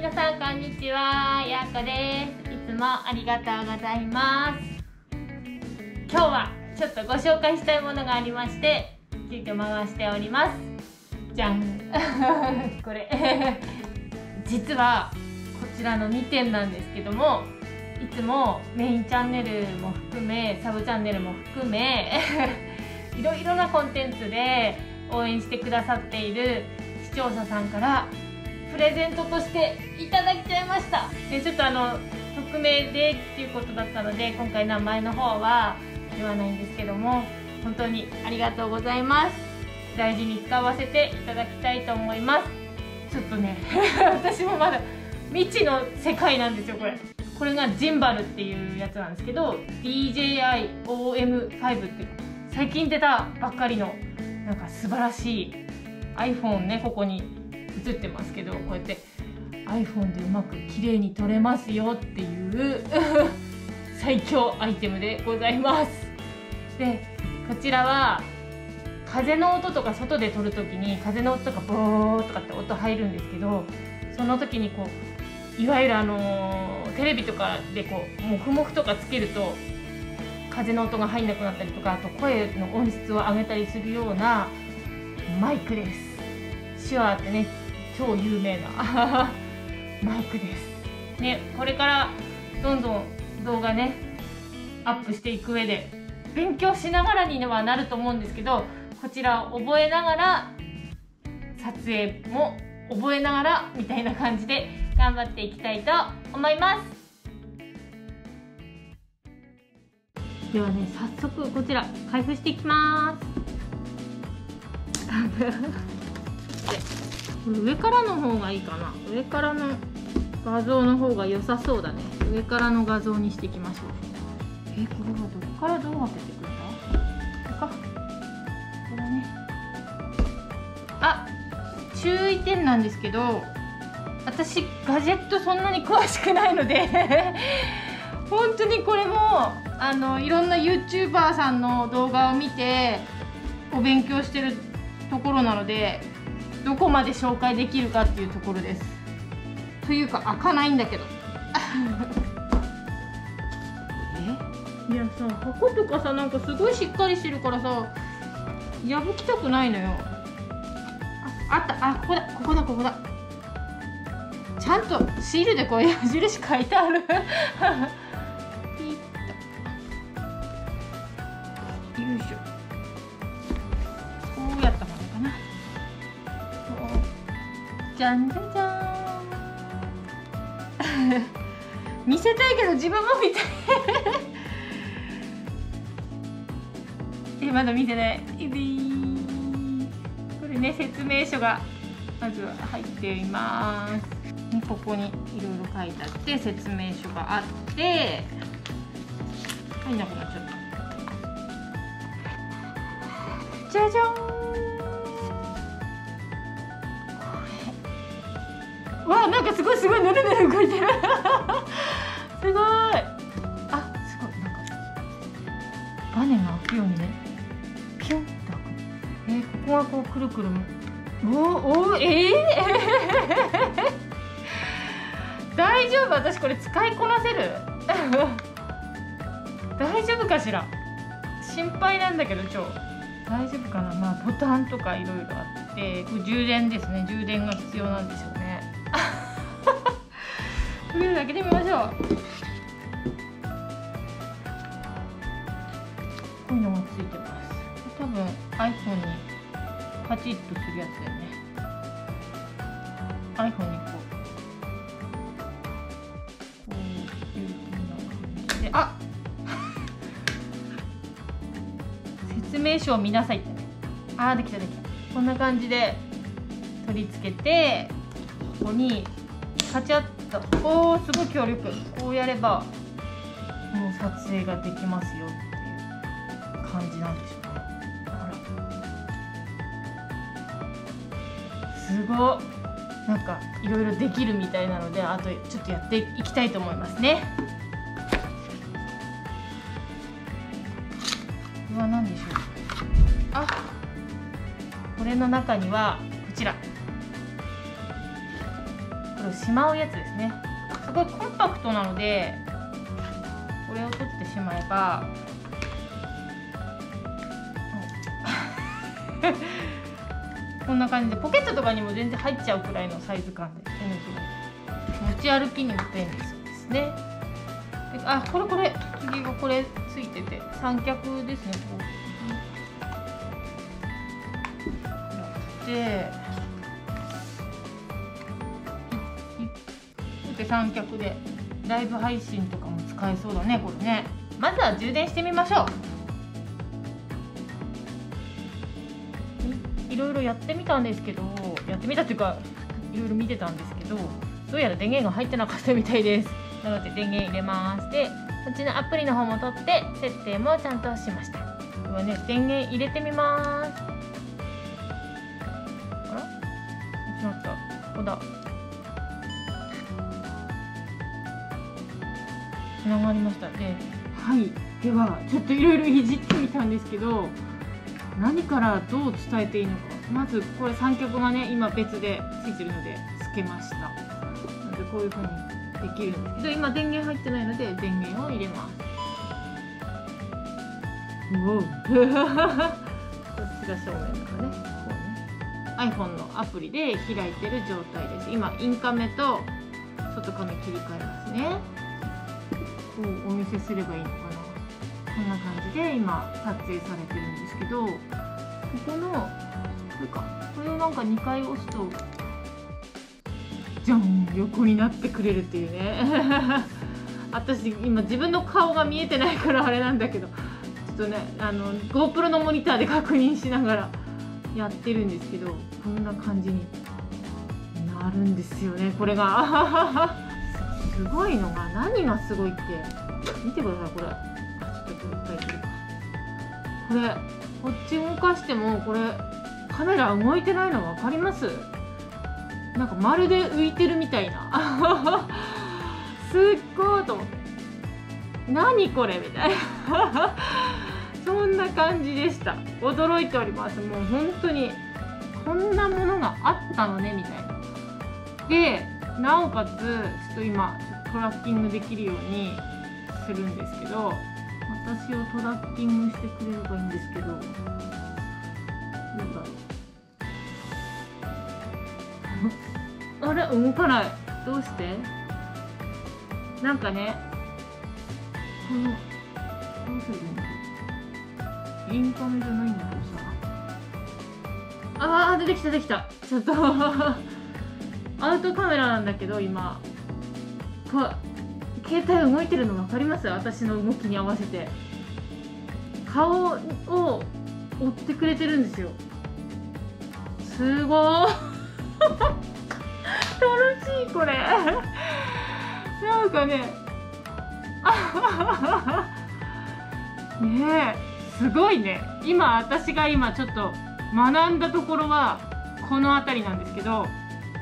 皆さんこんにちはやーこです。いつもありがとうございます。今日はちょっとご紹介したいものがありまして急遽回しております。じゃん。これ。実はこちらの2点なんですけどもいつもメインチャンネルも含めサブチャンネルも含め いろいろなコンテンツで応援してくださっている視聴者さんからプレゼントとしていただきちゃいました。でちょっとあの匿名でっていうことだったので今回名前の方は言わないんですけども本当にありがとうございます。大事に使わせていただきたいと思います。ちょっとね 私もまだ未知の世界なんですよこれ。これがジンバルっていうやつなんですけど DJI-OM5 って最近出たばっかりのなんか素晴らしい iPhone ねここに。映ってますけどこうやって iPhone でうまく綺麗に撮れますよっていう 最強アイテムでございます。でこちらは風の音とか外で撮るときに風の音とかボーとかって音入るんですけどその時にこういわゆるあのー、テレビとかでこうもふもふとかつけると風の音が入んなくなったりとかあと声の音質を上げたりするようなマイクです。手話ってね超有名な マイクです。ねこれからどんどん動画ねアップしていく上で勉強しながらにはなると思うんですけどこちらを覚えながら撮影も覚えながらみたいな感じで頑張っていきたいと思います。ではね早速こちら開封していきます。これ上からの方がいいかな。上からの画像の方が良さそうだね。上からの画像にしていきましょう。えこれはどこからどう開けてくるんだこれね。あ注意点なんですけど私ガジェットそんなに詳しくないので 本当にこれもあのいろんな YouTuber さんの動画を見てお勉強してるところなのでどこまで紹介できるかっていうところです。というか開かないんだけど。え？いやさ箱とかさなんかすごいしっかりしてるからさ破きたくないのよ。ああった。あここだ。ここだここだ。ちゃんとシールでこう矢印書いてある。よいしょ。こうやった方がいいかなじゃんじゃんじゃん。見せたいけど自分も見たいえまだ見てない。これね説明書がまず入っていますここにいろいろ書いてあって説明書があって入んなくなっちゃった。じゃじゃん。わあなんかすごいすごいぬるぬる動いてる。すごい。あすごい。なんかバネが開くようにね。ピュンって開く。えー、ここがこうくるくるも。おおえー、大丈夫？私これ使いこなせる？大丈夫かしら？心配なんだけど超大丈夫かな？まあボタンとかいろいろあって。これ充電ですね。充電が必要なんでしょうねとりあえず開けてみましょう。こういうのがついてます。多分 iPhone にパチッとするやつだよね。iPhone にこう。こういうふうな感じで。あ説明書を見なさい。ってねあーできたできた。こんな感じで取り付けてここにカチャッと。おーすごい強力。こうやればもう撮影ができますよっていう感じなんでしょうねすごっなんかいろいろできるみたいなのであとちょっとやっていきたいと思いますね。これは何でしょう。あこれの中にはこちら。これグしまうやつですね。すごいコンパクトなのでこれを取ってしまえば こんな感じでポケットとかにも全然入っちゃうくらいのサイズ感で持ち歩きにも便利そうですね。であこれこれ次がこれついてて三脚ですねこうでで三脚でライブ配信とかも使えそうだねこれね。まずは充電してみましょう。いろいろやってみたんですけどやってみたっていうかいろいろ見てたんですけどどうやら電源が入ってなかったみたいです。なので電源入れますでこっちのアプリの方も取って設定もちゃんとしました。ではね電源入れてみます。あら？しまった。ここだ。ながりました。ではい。ではちょっといろいろいじってみたんですけど何からどう伝えていいのか。まずこれ三脚がね今別でついてるのでつけました。なのでこういう風にできるんです。けど今電源入ってないので電源を入れます。うお。こっちが正面だからね。こうね。iPhone のアプリで開いてる状態です。今インカメと外カメ切り替えますねこうお見せすればいいのかな。こんな感じで今撮影されてるんですけどここのこれかこれをなんか2回押すとじゃん横になってくれるっていうね。私今自分の顔が見えてないからあれなんだけどちょっとねあの GoPro のモニターで確認しながらやってるんですけどこんな感じになるんですよねこれが。すごいのが何がすごいって見てくださいこれ。ちょっと一回切るか。これこっち動かしてもこれカメラ動いてないの分かります？なんかまるで浮いてるみたいな。すっごいと。思って何これみたいな。そんな感じでした。驚いております。もう本当にこんなものがあったのねみたいな。でなおかつちょっと今トラッキングできるようにするんですけど私をトラッキングしてくれればいいんですけどどうだろうあれ動かない。どうして？なんかねこのどうするんだろう？インカメじゃないんだけどさ。あー出てきた出てきた。ちょっと。アウトカメラなんだけど今。こ携帯動いてるの分かります？私の動きに合わせて。顔を追ってくれてるんですよ。すごー。楽しいこれ。なんかね。ねえ。すごいね。今私が今ちょっと学んだところはこの辺りなんですけど。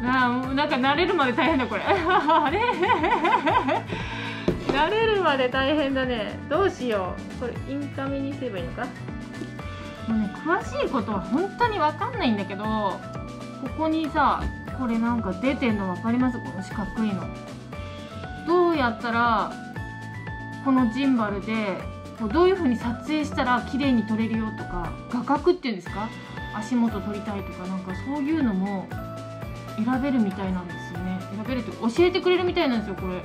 あーなんか慣れるまで大変だこれ。あれ？慣れるまで大変だね。どうしよう。これインカメにすればいいのか？もうね詳しいことは本当に分かんないんだけどここにさこれなんか出てんの分かります？この四角いの。どうやったらこのジンバルでこうどういう風に撮影したら綺麗に撮れるよとか画角っていうんですか？足元撮りたいとかなんかそういうのも選べるみたいなんですよね。選べるって教えてくれるみたいなんですよこれ、うん、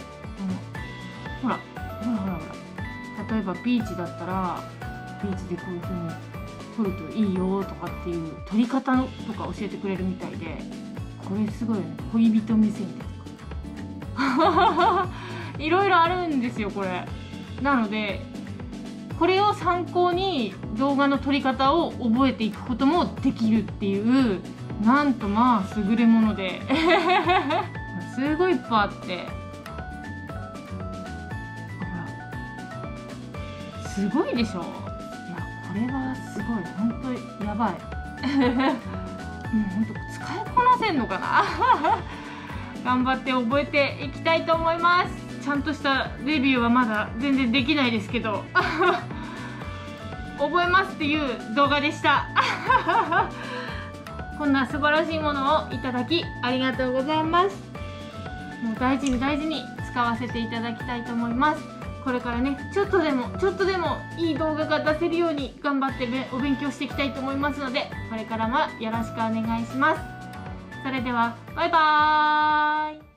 ほらほらほらほら。例えばビーチだったらビーチでこういう風に撮るといいよとかっていう撮り方のとか教えてくれるみたいでこれすごいよね。恋人目線でとか いろいろあるんですよこれ。なのでこれを参考に動画の撮り方を覚えていくこともできるっていうなんとまあ優れもので。すごいいっぱいあって。ほらすごいでしょ。いやこれはすごい。本当やばい。も う本当使いこなせんのかな。頑張って覚えていきたいと思います。ちゃんとしたレビューはまだ全然できないですけど。覚えますっていう動画でした。こんな素晴らしいものをいただきありがとうございます。もう大事に大事に使わせていただきたいと思います。これからねちょっとでもちょっとでもいい動画が出せるように頑張ってお勉強していきたいと思いますのでこれからもよろしくお願いします。それではバイバーイ。